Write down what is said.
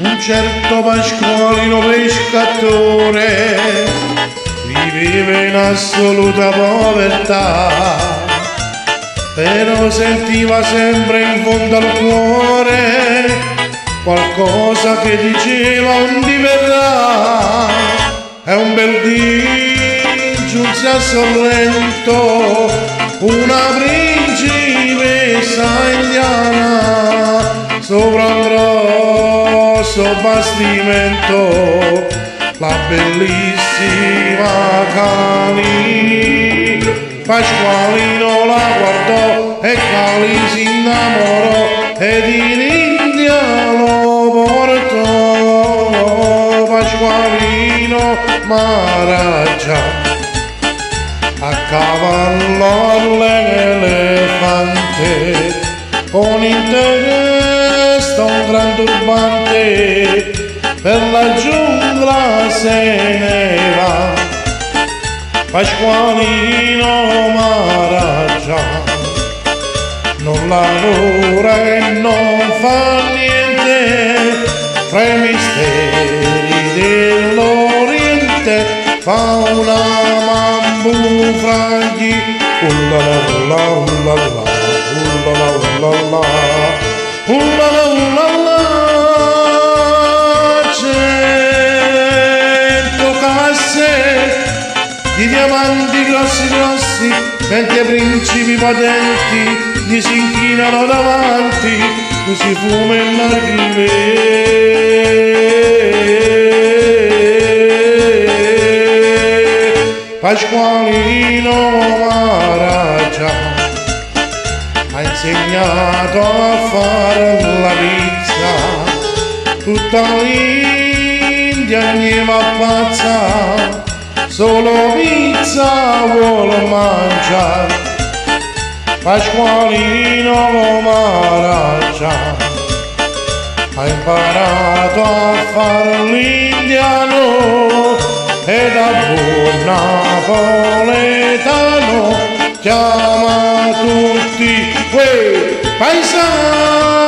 un certo Pasqualino pescatore viveva in assoluta povertà, però sentiva sempre in fondo al cuore qualcosa che diceva un diverrà. È un bel dì giunse a Sorrento una principessa bastimento la bellissima Cali Pasqualino la guardò e Cali si innamorò ed in India lo portò. Pasqualino Maharaja a cavallo all'elefante con in testa un gran turbante per la giungla se ne va. Pasqualino Maharaja non lavora e non fa niente. Fra i misteri dell'Oriente fa una mambu fragli ullala ullala ullala ullala ullala di diamanti grossi grossi mentre principi potenti gli si inchinano davanti così fuma il narghile Pasqualino Maharaja ha insegnato a fare la pizza. Tutta l'India ne va pazza solo pizza vuole mangiare Pasqualino Maharaja ha imparato a fare l'indiano e da buon napoletano. Chiama tutti quei paesani,